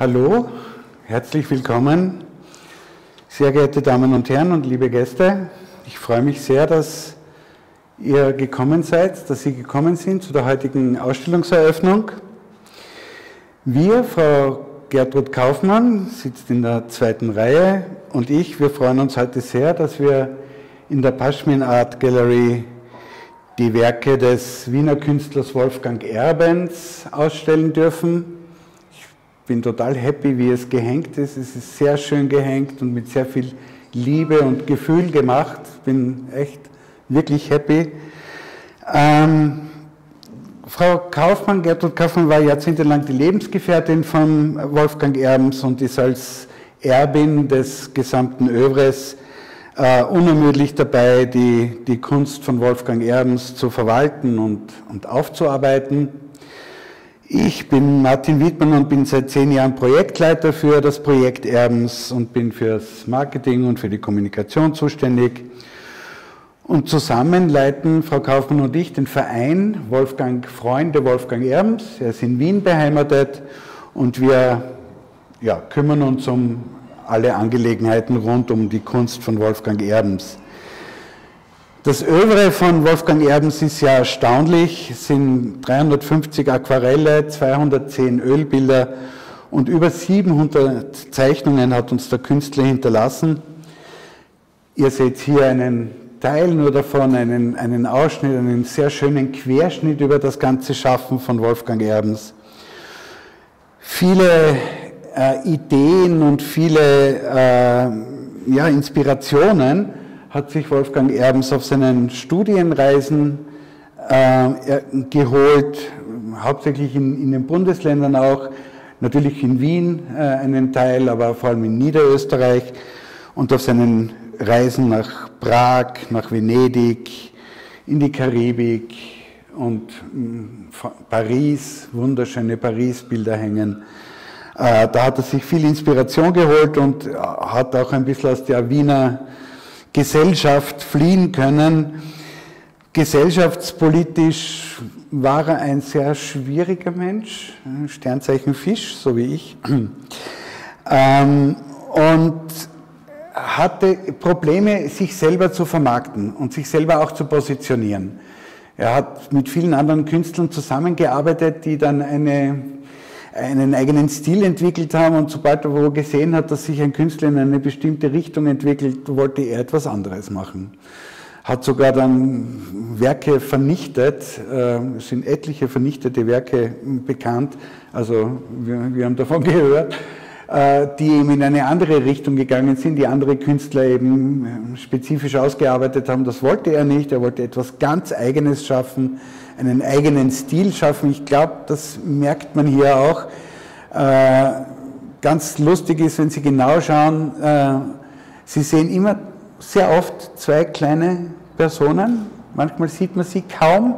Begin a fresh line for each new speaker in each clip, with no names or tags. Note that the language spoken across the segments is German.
Hallo, herzlich willkommen, sehr geehrte Damen und Herren und liebe Gäste. Ich freue mich sehr, dass ihr gekommen seid, dass Sie gekommen sind zu der heutigen Ausstellungseröffnung. Wir, Frau Gertrud Kaufmann, sitzt in der zweiten Reihe und ich, wir freuen uns heute sehr, dass wir in der Pashmin Art Gallery die Werke des Wiener Künstlers Wolfgang Erbens ausstellen dürfen bin total happy, wie es gehängt ist. Es ist sehr schön gehängt und mit sehr viel Liebe und Gefühl gemacht. Bin echt wirklich happy. Ähm, Frau Kaufmann, Gertrud Kaufmann war jahrzehntelang die Lebensgefährtin von Wolfgang Erbens und ist als Erbin des gesamten Övres äh, unermüdlich dabei, die, die Kunst von Wolfgang Erbens zu verwalten und, und aufzuarbeiten. Ich bin Martin Wiedmann und bin seit zehn Jahren Projektleiter für das Projekt Erbens und bin fürs Marketing und für die Kommunikation zuständig. Und zusammen leiten Frau Kaufmann und ich den Verein Wolfgang Freunde Wolfgang Erbens. Er ist in Wien beheimatet und wir ja, kümmern uns um alle Angelegenheiten rund um die Kunst von Wolfgang Erbens. Das Övre von Wolfgang Erbens ist ja erstaunlich. Es sind 350 Aquarelle, 210 Ölbilder und über 700 Zeichnungen hat uns der Künstler hinterlassen. Ihr seht hier einen Teil nur davon, einen, einen Ausschnitt, einen sehr schönen Querschnitt über das ganze Schaffen von Wolfgang Erbens. Viele äh, Ideen und viele äh, ja, Inspirationen hat sich Wolfgang Erbens auf seinen Studienreisen äh, geholt, hauptsächlich in, in, den Bundesländern auch, natürlich in Wien äh, einen Teil, aber vor allem in Niederösterreich und auf seinen Reisen nach Prag, nach Venedig, in die Karibik und äh, Paris, wunderschöne Paris-Bilder hängen. Äh, da hat er sich viel Inspiration geholt und äh, hat auch ein bisschen aus der Wiener Gesellschaft fliehen können. Gesellschaftspolitisch war er ein sehr schwieriger Mensch, Sternzeichen Fisch, so wie ich, ähm, und hatte Probleme, sich selber zu vermarkten und sich selber auch zu positionieren. Er hat mit vielen anderen Künstlern zusammengearbeitet, die dann eine einen eigenen Stil entwickelt haben und sobald er wo gesehen hat, dass sich ein Künstler in eine bestimmte Richtung entwickelt, wollte er etwas anderes machen. Hat sogar dann Werke vernichtet, äh, es sind etliche vernichtete Werke bekannt, also wir, wir haben davon gehört, äh, die eben in eine andere Richtung gegangen sind, die andere Künstler eben äh, spezifisch ausgearbeitet haben. Das wollte er nicht, er wollte etwas ganz Eigenes schaffen, einen eigenen Stil schaffen. Ich glaube, das merkt man hier auch. Äh, ganz lustig ist, wenn Sie genau schauen, äh, Sie sehen immer sehr oft zwei kleine Personen. Manchmal sieht man sie kaum,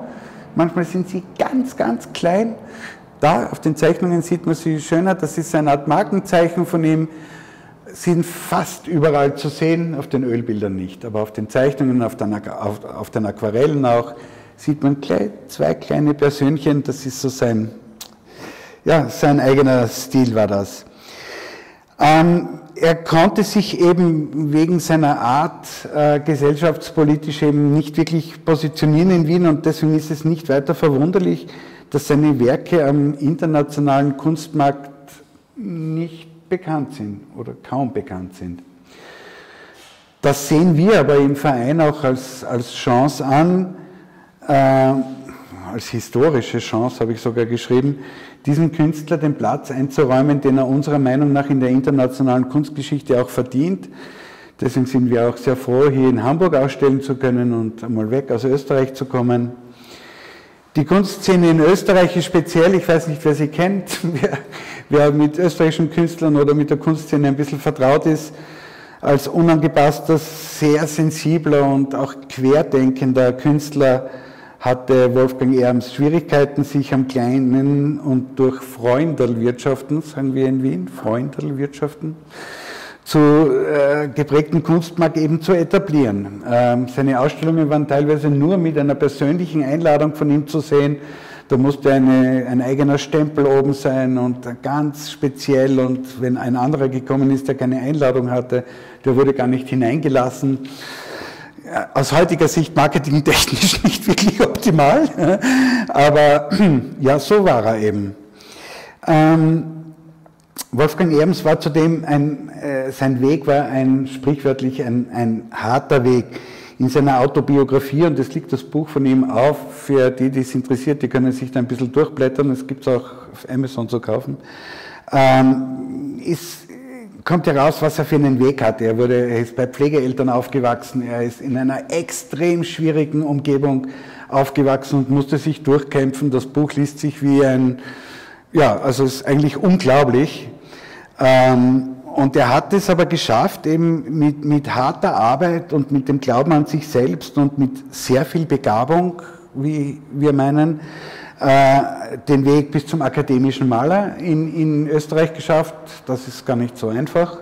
manchmal sind sie ganz, ganz klein. Da auf den Zeichnungen sieht man sie schöner. Das ist eine Art Markenzeichen von ihm. Sind fast überall zu sehen, auf den Ölbildern nicht, aber auf den Zeichnungen, auf den Aquarellen auch sieht man zwei kleine Persönchen, das ist so sein, ja, sein eigener Stil war das. Ähm, er konnte sich eben wegen seiner Art äh, gesellschaftspolitisch eben nicht wirklich positionieren in Wien und deswegen ist es nicht weiter verwunderlich, dass seine Werke am internationalen Kunstmarkt nicht bekannt sind oder kaum bekannt sind. Das sehen wir aber im Verein auch als, als Chance an, als historische Chance habe ich sogar geschrieben, diesem Künstler den Platz einzuräumen, den er unserer Meinung nach in der internationalen Kunstgeschichte auch verdient. Deswegen sind wir auch sehr froh, hier in Hamburg ausstellen zu können und einmal weg aus Österreich zu kommen. Die Kunstszene in Österreich ist speziell, ich weiß nicht, wer sie kennt, wer, wer mit österreichischen Künstlern oder mit der Kunstszene ein bisschen vertraut ist, als unangepasster, sehr sensibler und auch querdenkender Künstler hatte Wolfgang Erms Schwierigkeiten, sich am kleinen und durch Freundelwirtschaften, sagen wir in Wien, Freundelwirtschaften, zu äh, geprägten Kunstmarkt eben zu etablieren. Ähm, seine Ausstellungen waren teilweise nur mit einer persönlichen Einladung von ihm zu sehen. Da musste eine, ein eigener Stempel oben sein und ganz speziell. Und wenn ein anderer gekommen ist, der keine Einladung hatte, der wurde gar nicht hineingelassen. Aus heutiger Sicht marketingtechnisch nicht wirklich optimal, aber ja, so war er eben. Ähm, Wolfgang Erbens war zudem ein, äh, sein Weg war ein sprichwörtlich ein, ein harter Weg in seiner Autobiografie, und es liegt das Buch von ihm auf, für die, die es interessiert, die können sich da ein bisschen durchblättern, es gibt es auch auf Amazon zu kaufen, ähm, ist, kommt heraus, was er für einen Weg hatte. Er, wurde, er ist bei Pflegeeltern aufgewachsen, er ist in einer extrem schwierigen Umgebung aufgewachsen und musste sich durchkämpfen. Das Buch liest sich wie ein, ja, also ist eigentlich unglaublich. Ähm, und er hat es aber geschafft, eben mit, mit harter Arbeit und mit dem Glauben an sich selbst und mit sehr viel Begabung, wie wir meinen, den Weg bis zum akademischen Maler in, in Österreich geschafft. Das ist gar nicht so einfach.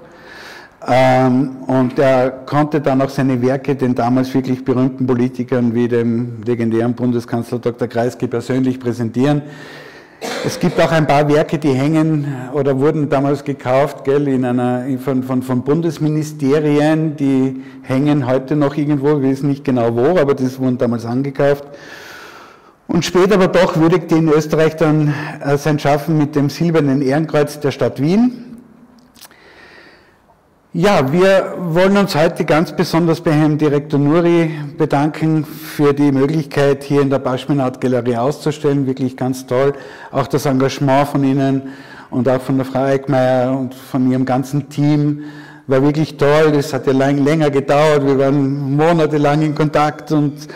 Ähm, und er konnte dann auch seine Werke den damals wirklich berühmten Politikern wie dem legendären Bundeskanzler Dr. Kreisky persönlich präsentieren. Es gibt auch ein paar Werke, die hängen oder wurden damals gekauft, gell, in einer, von, von, von Bundesministerien, die hängen heute noch irgendwo, wir wissen nicht genau wo, aber das wurden damals angekauft. Und später aber doch würdigte in Österreich dann äh, sein Schaffen mit dem silbernen Ehrenkreuz der Stadt Wien. Ja, wir wollen uns heute ganz besonders bei Herrn Direktor Nuri bedanken für die Möglichkeit, hier in der Baschminat Galerie auszustellen. Wirklich ganz toll. Auch das Engagement von Ihnen und auch von der Frau Eickmeier und von Ihrem ganzen Team war wirklich toll. Das hat ja länger gedauert. Wir waren monatelang in Kontakt und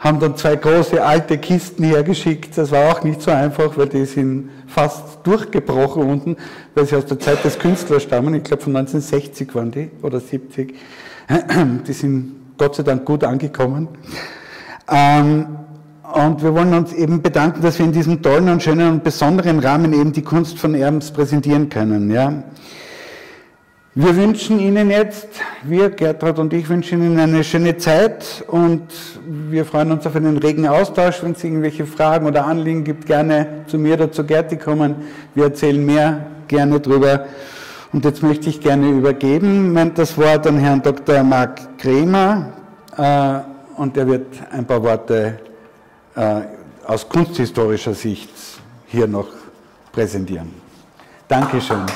haben dann zwei große alte Kisten hergeschickt. Das war auch nicht so einfach, weil die sind fast durchgebrochen unten, weil sie aus der Zeit des Künstlers stammen. Ich glaube von 1960 waren die oder 70. Die sind Gott sei Dank gut angekommen. Ähm, und wir wollen uns eben bedanken, dass wir in diesem tollen und schönen und besonderen Rahmen eben die Kunst von Erbens präsentieren können. Ja. Wir wünschen Ihnen jetzt, wir, Gertrud und ich, wünschen Ihnen eine schöne Zeit und wir freuen uns auf einen regen Austausch. Wenn es irgendwelche Fragen oder Anliegen gibt, gerne zu mir oder zu Gerti kommen. Wir erzählen mehr gerne drüber. Und jetzt möchte ich gerne übergeben das Wort an Herrn Dr. Marc Kremer äh, und er wird ein paar Worte äh, aus kunsthistorischer Sicht hier noch präsentieren. Dankeschön.